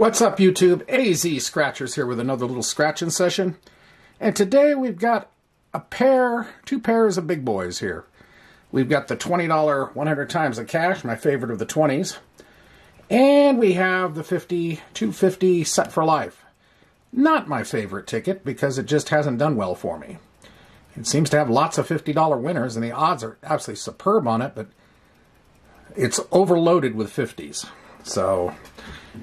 What's up, YouTube? AZ Scratchers here with another little scratching session. And today we've got a pair, two pairs of big boys here. We've got the $20 100 times the cash, my favorite of the 20s. And we have the 50 250 set for life. Not my favorite ticket because it just hasn't done well for me. It seems to have lots of $50 winners and the odds are absolutely superb on it, but it's overloaded with 50s. So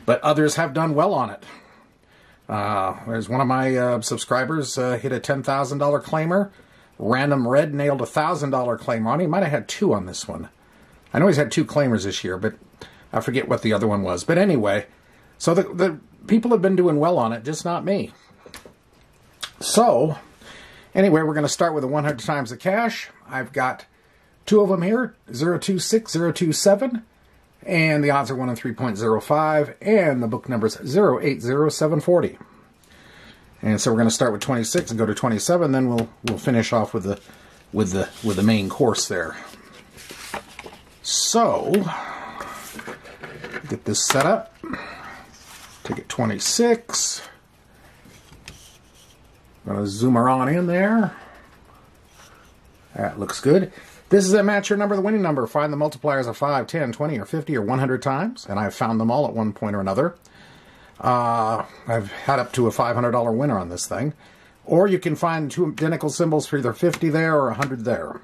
but others have done well on it. Uh, there's one of my uh, subscribers uh, hit a $10,000 claimer. Random Red nailed a $1,000 claimer on. He might have had two on this one. I know he's had two claimers this year, but I forget what the other one was. But anyway, so the, the people have been doing well on it, just not me. So, anyway, we're going to start with the 100 times the cash. I've got two of them here, 026, 027 and the odds are 1 in 3.05, and the book number is 080740. And so we're going to start with 26 and go to 27, then we'll we'll finish off with the with the with the main course there. So get this set up. Ticket 26. I'm going to zoom her on in there. That looks good. This is a match your number, the winning number. Find the multipliers of 5, 10, 20, or 50, or 100 times, and I've found them all at one point or another. Uh, I've had up to a $500 winner on this thing. Or you can find two identical symbols for either 50 there or 100 there.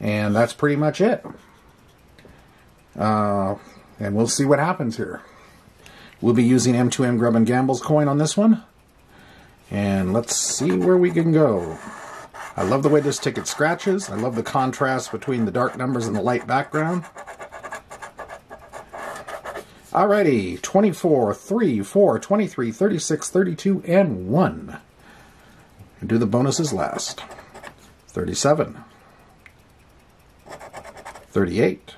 And that's pretty much it. Uh, and we'll see what happens here. We'll be using M2M Grub and Gamble's coin on this one. And let's see where we can go. I love the way this ticket scratches. I love the contrast between the dark numbers and the light background. Alrighty, 24, 3, 4, 23, 36, 32, and 1. And do the bonuses last. 37, 38,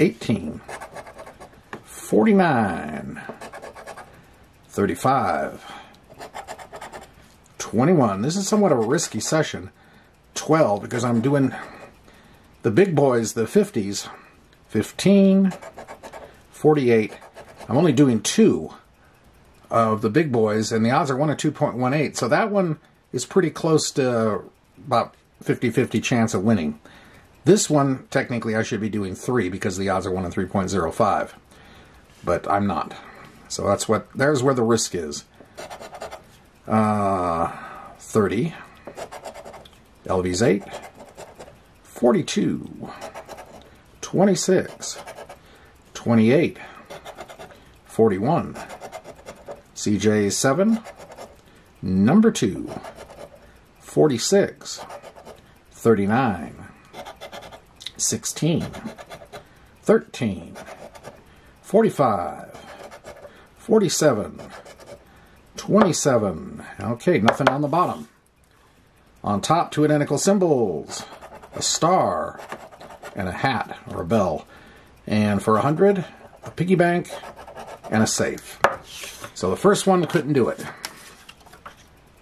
18, 49, 35, 21. This is somewhat of a risky session. 12, because I'm doing the big boys, the 50s. 15, 48. I'm only doing two of the big boys, and the odds are 1 to 2.18. So that one is pretty close to about 50-50 chance of winning. This one, technically, I should be doing three because the odds are 1 in 3.05. But I'm not. So that's what, there's where the risk is. Uh, 30, LV's 8, 42, 26, 28, 41, CJ 7, number 2, 46, 39, 16, 13, 45, 47, 27. Okay, nothing on the bottom. On top, two identical symbols. A star and a hat or a bell. And for a 100, a piggy bank and a safe. So the first one couldn't do it.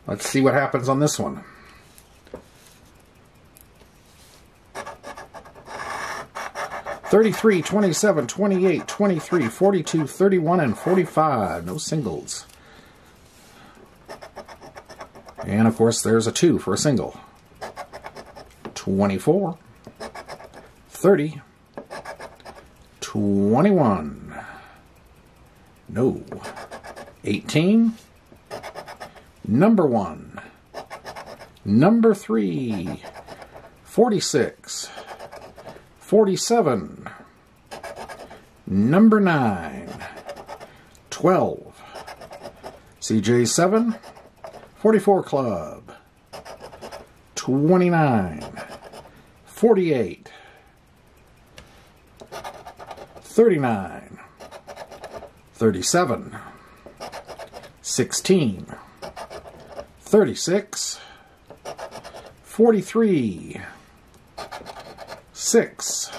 Let's see what happens on this one. Thirty-three, twenty-seven, twenty-eight, twenty-three, forty-two, thirty-one, and forty-five. No singles. And of course, there's a 2 for a single. 24, 30, 21, no, 18, number 1, number 3, 46, 47, number 9, 12, CJ7, 44 Club, 29, 48, 39, 37, 16, 36, 43, 6,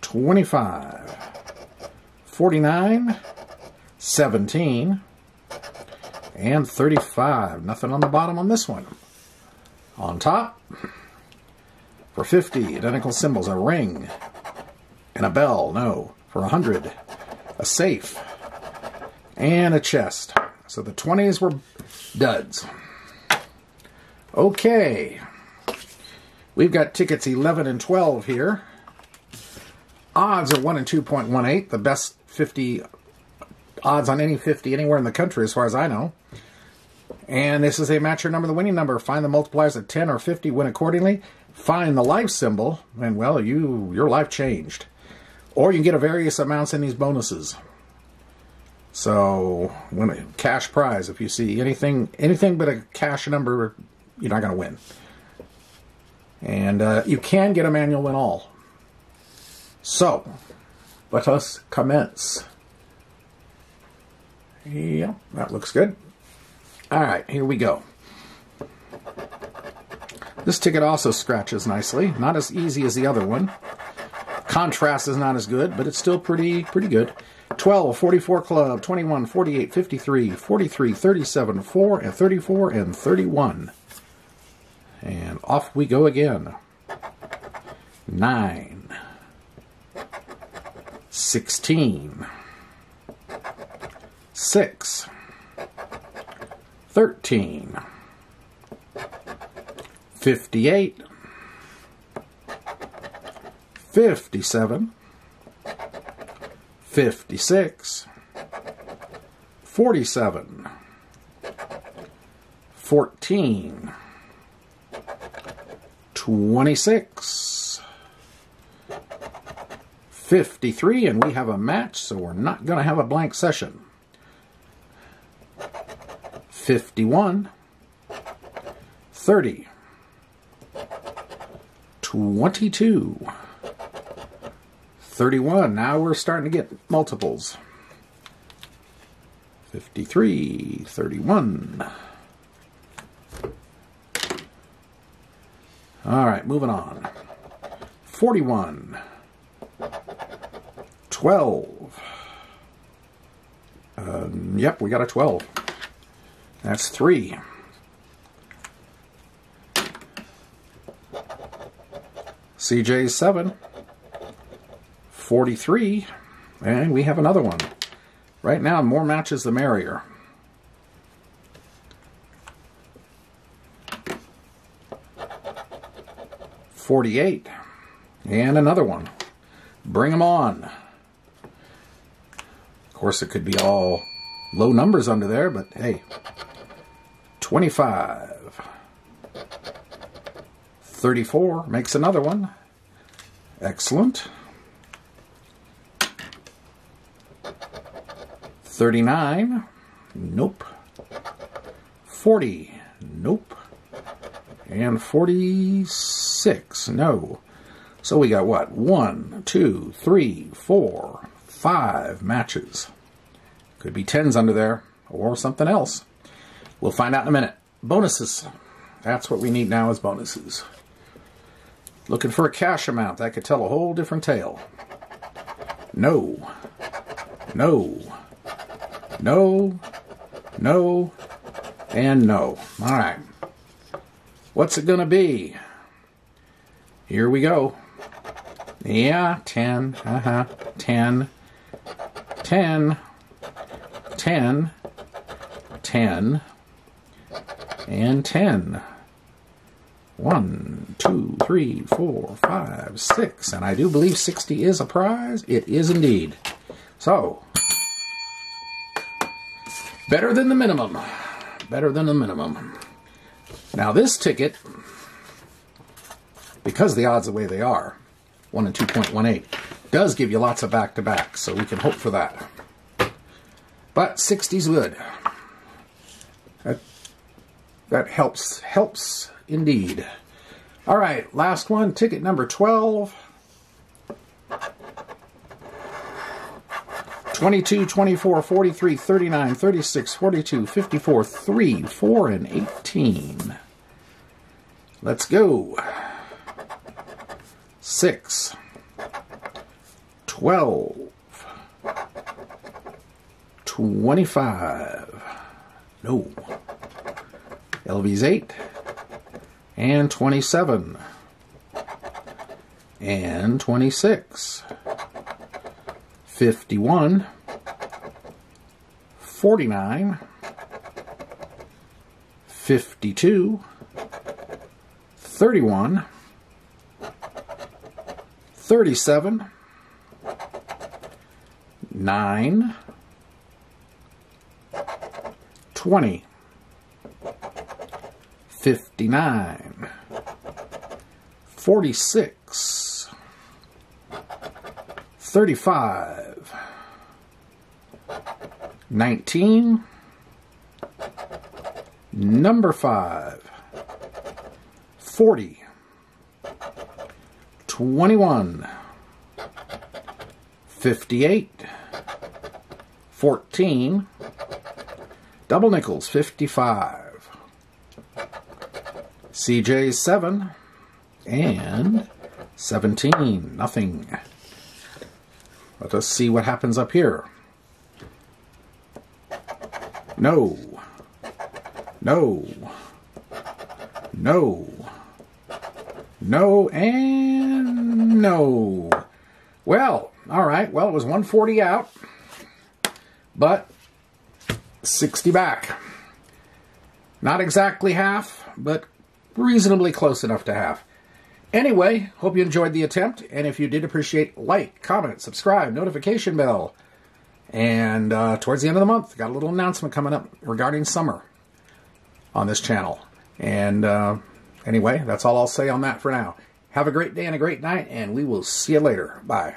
25, 49, 17, and 35. Nothing on the bottom on this one. On top, for 50, identical symbols, a ring and a bell. No. For 100, a safe, and a chest. So the 20s were duds. Okay. We've got tickets 11 and 12 here. Odds are 1 and 2.18, the best 50 odds on any 50 anywhere in the country, as far as I know. And this is a match your number, the winning number. Find the multipliers at 10 or 50, win accordingly. Find the life symbol, and well, you your life changed. Or you can get a various amounts in these bonuses. So, win a cash prize. If you see anything anything but a cash number, you're not going to win. And uh, you can get a manual win all. So, let us commence. Yeah, that looks good. All right, here we go. This ticket also scratches nicely. Not as easy as the other one. Contrast is not as good, but it's still pretty pretty good. 12, 44 club, 21, 48, 53, 43, 37, 4, and 34, and 31. And off we go again. 9, 16, 6, 13, 58, 57, 56, 47, 14, 26, 53, and we have a match, so we're not going to have a blank session. 51, 30, 22, 31. Now we're starting to get multiples. 53, 31. All right, moving on. 41, 12. Um, yep, we got a 12. That's three. CJ 7. 43. And we have another one. Right now, more matches the merrier. Forty-eight, and another one. Bring them on. Of course, it could be all low numbers under there, but hey, 25. 34 makes another one. Excellent. 39. Nope. 40. Nope. And 46. No. So we got what? One, two, three, four, five matches. Could be tens under there or something else. We'll find out in a minute. Bonuses. That's what we need now is bonuses. Looking for a cash amount. That could tell a whole different tale. No. No. No. No. And no. All right. What's it going to be? Here we go. Yeah, 10. Uh-huh. 10. 10. 10. 10 and 10. 1, 2, 3, 4, 5, 6. And I do believe 60 is a prize. It is indeed. So, better than the minimum. Better than the minimum. Now, this ticket, because the odds the way they are, 1 and 2.18, does give you lots of back to back, so we can hope for that. But 60's good. That that helps, helps indeed. All right, last one, ticket number 12. 22, 24, 43, 39, 36, 42, 54, 3, 4, and 18. Let's go. 6, 12, 25. No. LV's 8 and 27 and 26 51 49, 52, 31, 37, 9, 20, 59, 46, 35, 19, number 5, 40, 21, 58, 14, double nickels 55, CJ 7, and 17, nothing. Let us see what happens up here. No. No. No. No and no. Well, all right. Well, it was 140 out, but 60 back. Not exactly half, but reasonably close enough to half. Anyway, hope you enjoyed the attempt, and if you did appreciate, like, comment, subscribe, notification bell. And uh, towards the end of the month, got a little announcement coming up regarding summer on this channel. And uh, anyway, that's all I'll say on that for now. Have a great day and a great night, and we will see you later. Bye.